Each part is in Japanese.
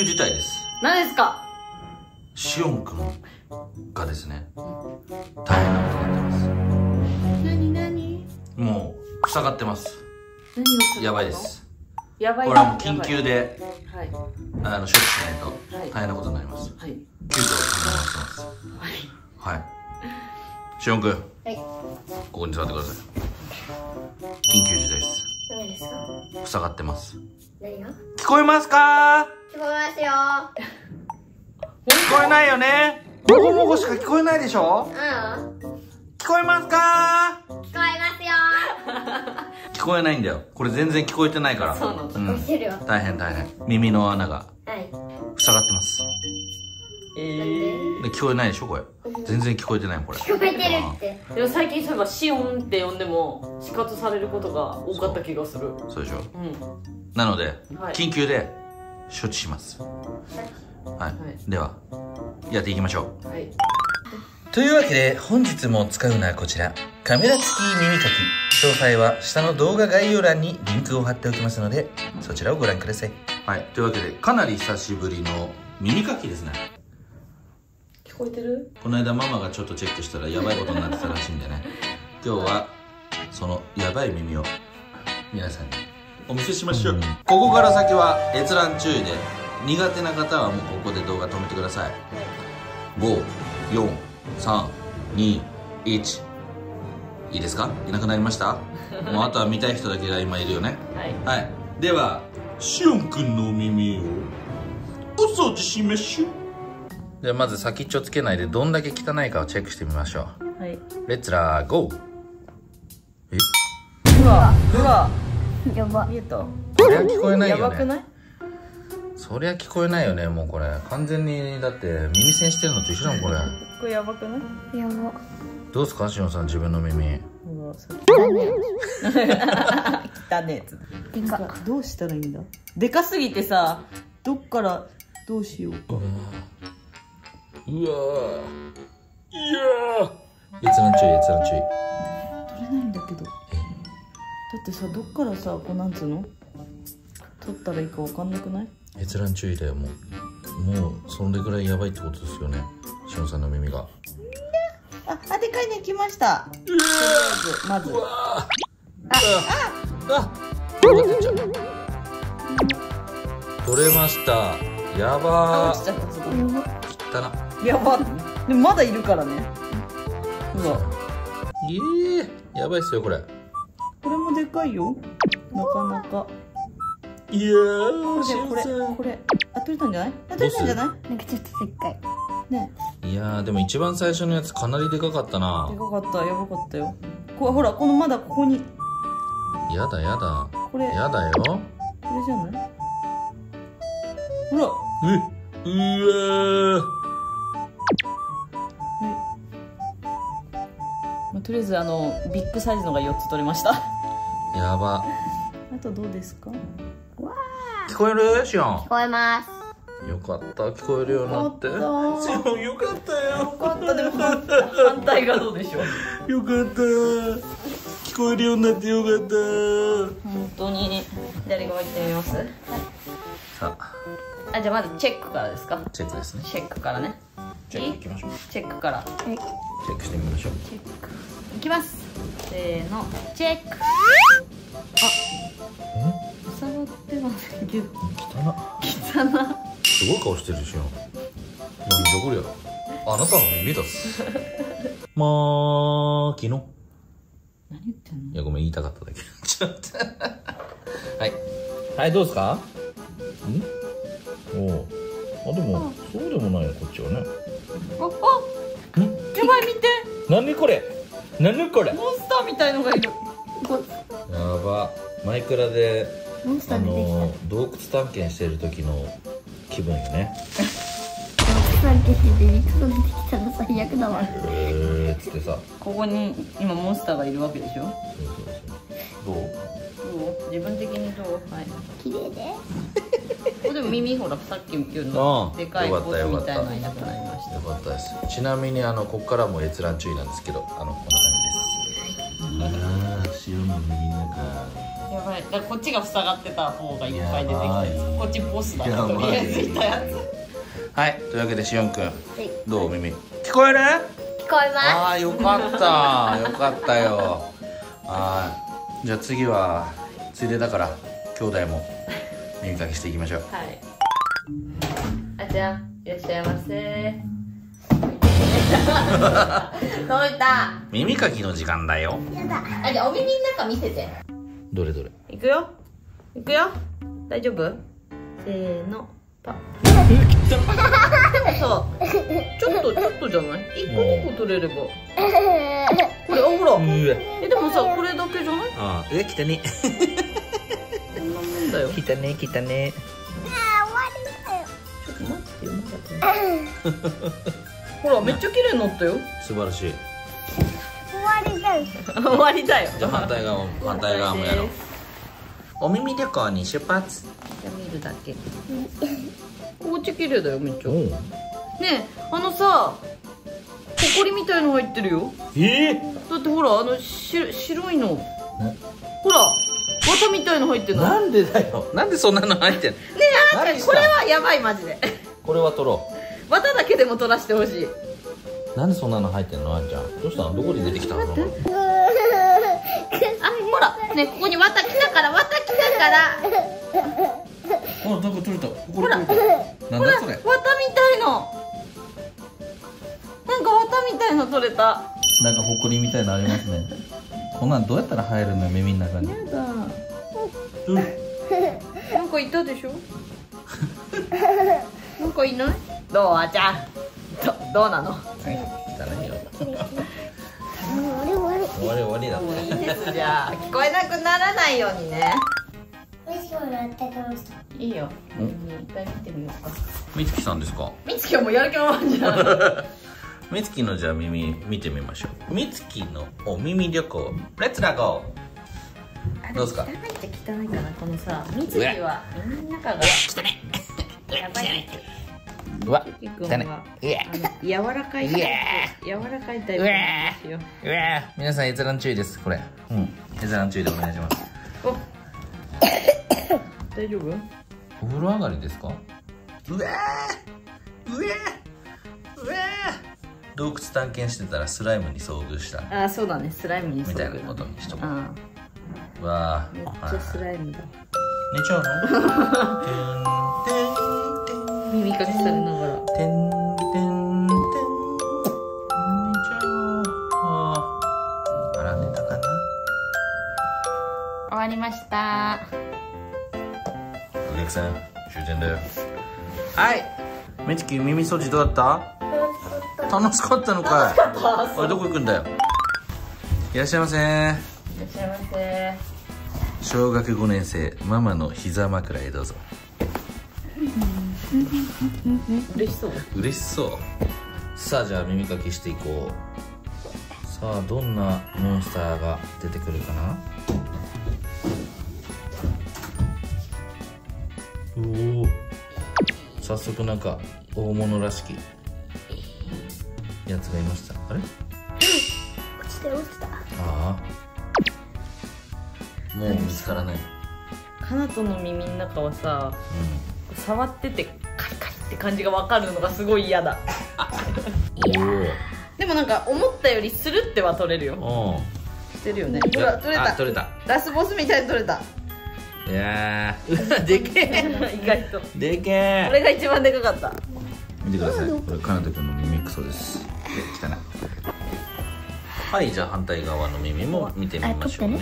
急事態です。何ですか？しおんくんがですね大変なことになって何何？ますもう塞がってます。何をするの？やばいです。やばいこれはもう緊急ではい。あの処置しないとはい。大変なことになります。はい。急遽考えます。はい。はい。しおんくんはい。ここに座ってください。緊急事態です何ですか？塞がってます何が聞こえますか？聞こえますよ。聞こえないよね？もごもごしか聞こえないでしょ？うん。聞こえますか？聞こえますよ。聞こえないんだよ。これ全然聞こえてないから。そうなんだ。ん。大変大変。耳の穴がはい。塞がってますえー、で聞こえないでしょこれ。全然聞こえてないこれ。聞こえてるって。でも最近そういえばシオンって呼んでも死活されることが多かった気がする。そうでしょ。うん。なので、はい。緊急で処置します。はい、ではやっていきましょう。はい。というわけで本日も使うのはこちら。カメラ付き耳かき。詳細は下の動画概要欄にリンクを貼っておきますのでそちらをご覧ください。はい。というわけでかなり久しぶりの耳かきですね。聞こえてる？この間ママがちょっとチェックしたらやばいことになってたらしいんでね。今日はそのやばい耳を皆さんに。お見せしましょう、ここから先は閲覧注意で苦手な方はもうここで動画止めてください。54321いいですか？いなくなりました？もうあとは見たい人だけが今いるよね。はい。はい。ではしおんくんのお耳をお掃除しましょうではまず先っちょつけないでどんだけ汚いかをチェックしてみましょう。はい。レッツラーゴー。え？うわうわ。やば。見えた？そりゃ聞こえないよね。やばくない？そりゃ聞こえないよねもうこれ。完全にだって耳栓してるのと一緒だもんこれ。これやばくない？やば。どうすかしおんさん自分の耳。うわさっだね。き汚ねえつ。でか。どうしたらいいんだ？でかすぎてさどっからどうしようか。うわー。いやー。閲覧注意閲覧注意。取れないんだけど。だってさどっからさこうなんつうの？取ったらいいかわかんなくない？閲覧注意だよもう。もうそれぐらいやばいってことですよねしおんさんの耳が。ああでかいね来ました。とりあえずまず。ああ取れてっちゃう取れましたやあば。ー汚なやば。でもまだいるからね。うわ。いえやばいっすよこれ。これもでかいよ。なかなか。いやーこれこれこれあ取れたんじゃない？あ取れたんじゃない？なんかちょっとでっかい。ね。いやーでも一番最初のやつかなりでかかったな。でかかったやばかったよ。これほらこのまだここに。やだやだ。これ。やだよ。これじゃない？ほら。ううわとりあえずあのビッグサイズのが4つ取れました。やば。あとどうですか？聞こえる？しおん聞こえます。よかった。聞こえるようになって。しよかった。おんよかったよ。よかったでも反反対がどうでしょう。よかった聞こえるようになってよかった。本当に。左側行ってみます？さあ。あじゃあまずチェックからですか？チェックですね。チェックからね。チェックいきましょう。チェックから。はい。チェックしてみましょう。チェックいきます。せーの。チェック。あ。触ってますけど。汚な汚。すごい顔してるしよなんじゃこりゃあなたの耳だっす。まーきの。何言ってんの？いやごめん言いたかっただけ。ちょっと。はい。はいどうですか？ん？おう。あでもそうでもないよこっちはね。ああ。ん？手前見て。何これ？何これ？モンスターみたいのがいる。やば。マイクラでモンスタあー出てきた。の洞窟探検してる時の気分よね。さしてて、肉が出てきたら最悪だわ。えーっつってさ。ここに今モンスターがいるわけでしょ？そうそうそう。どう？どう？自分的にどう？はい。綺麗で。ここでも耳ほらさっきよりああのでかいボスみたたいなのいなくなりました。よかったです。ちなみにあのここからも閲覧注意なんですけどあのこんな感じです。ああ塩の耳の中やばい。だからこっちが塞がってた方がいっぱい出てきやばい。たこっちボスだとりあえずいたやつ。はいというわけでしおんくん。はい。どう？耳。聞こえる？聞こえます。ああよかった。よかったよ。はい。じゃあ次はついでだから兄弟も耳かきしていきましょう。はい。あちゃんいらっしゃいませ。届いた。耳かきの時間だよ。やだ。あじゃあお耳の中見せて。どれどれ。いくよ。いくよ。大丈夫？せーの。パ。ッ そう。ちょっとちょっとじゃない？一個二個取れれば。これあほら。えでもさこれだけじゃない？あー上来たね。こだよ来たね。来たね。ちょっと待ってよ。まだほらめっちゃ綺麗になったよ。素晴らしい。終わりだよ。終わりだよ。じゃあ反対側も反対側もやろう。お耳旅行に出発。じゃあ見るだけ。お家綺麗だよめっちゃ。おねえあのさほこりみたいの入ってるよ。えだってほらあのし白いの。ほら綿みたいの入ってないねなんでだよ。なんでそんなの入ってんの？えあーちゃんこれはやばいマジで。これは取ろ綿だけでも取らしてほしい。うなんでそんなの入ってんのあんちゃん？どうしたの？どこに出てきたの？あほらねここに綿来たから綿来たから。あなんか取れた。こほられ取れた。なんほらだそれ？綿みたいの。なんか綿みたいの取れた。なんかほこりみたいなのありますね。こんなんどうやったら入るのよ耳の中に。やだなんかいたでしょ？なんかいない？どうあちゃん。どどうなの？汚い。よ。終わり終わり終わり終わりだ。っもういいですじゃあ聞こえなくならないようにねいいいようん一回見てみようかみつきさんですかみつきはもうやる気満々じゃんみつきのじゃあ耳見てみましょうみつきのお耳旅行レッツラゴーどうですか？汚いっちゃ汚いかなこのさみつきは耳の中がやばい。うわみつきくん汚いは柔らかい柔らかいタイプなんですよ。うわ。皆さん閲覧注意ですこれ。うん。閲覧注意でお願いします。お。大丈夫？お風呂上がりですか？うわ。ーうわ。ーうわ。ー洞窟探検してたらスライムに遭遇した。あそうだね。スライムにみたいなことにしとこうわーめっちゃスライムだ。寝ちゃうの？耳かきされながら。てんてんてん寝ちゃうあら寝たかな？終わりました。お客さん終点だよ。はい。みつき耳掃除どうだった？楽しかった。のかいおいどこ行くんだよ？いらっしゃいませ。いらっしゃいませ小学5年生ママの膝枕へどうぞ。嬉しそう。嬉しそう。さあじゃあ耳かきしていこう。さあどんなモンスターが出てくるかな？おお早速なんか大物らしきやつがいました。あれ？落ちて落ちた。ああもう見つからない。かなとの耳の中はさう触っててカリカリって感じが分かるのがすごい嫌だ。でもなんか思ったよりスルっては取れるよ。してるよね。ほら取れた。あ取れた。ラスボスみたいに取れた。いやーでけえ。意外と。でけえ。これが一番でかかった。見てください。これかなとくんの耳クソです。汚いはいじゃあ反対側の耳も見てみましょうね。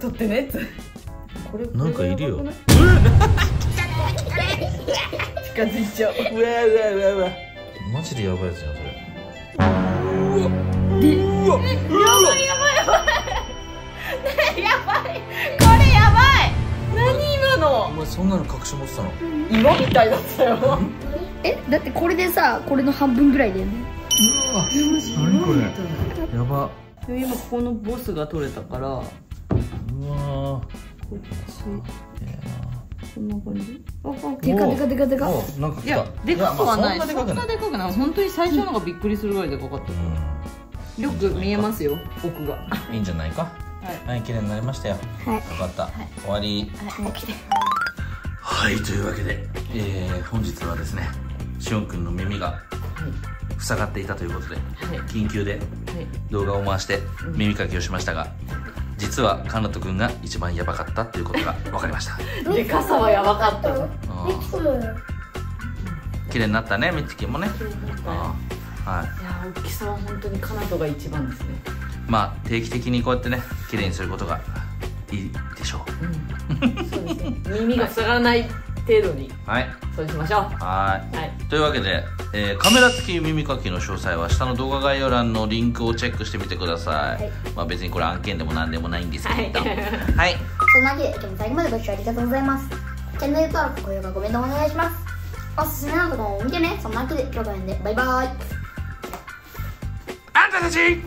取ってね。これなんかいるよ。近づいちゃう。うわうわうわうわマジでやばいやつじゃんそれ。やばいこれやばい何今おの前そんなの隠し持ってたの岩みたいだったよえだってこれでさこれの半分ぐらいだよねうわ何これ？やば。で今ここのボスが取れたから。こうわっち。こんな感じ？ああでかでかでかでか。いやでかくはない。やまあそんなでかくない。そんなでかくない。本当に最初のがびっくりするぐらいでかかった。うよく見えますよ奥が。んいいんじゃないか？はい。はい綺麗になりましたよ。はい。よかった、終わり。はい起きてはいというわけで、えー、本日はですねしおんくんの耳が塞がっていたということで緊急で動画を回して耳かきをしましたが実はかなとくんが一番やばかったっていうことが 分かりました。でかさはやばかった綺麗になったねみつきもね。うん。はい。いや大きさは本当にカナトが一番ですね。まあ定期的にこうやってね綺麗にすることがいいでしょうん。そうですね。耳が塞がらない程度に。うはい。そうしましょう。はい。はい。というわけで、えーカメラ付き耳かきの詳細は下の動画概要欄のリンクをチェックしてみてください、はい。まあ別にこれ案件でも何でもないんですけどははい。い、そんなわけで今日も最後までご視聴ありがとうございます。チャンネル登録高評価コメントお願いします。おすすめのところも見てね。そんなわけで今日の辺でバイバイ。あんたたち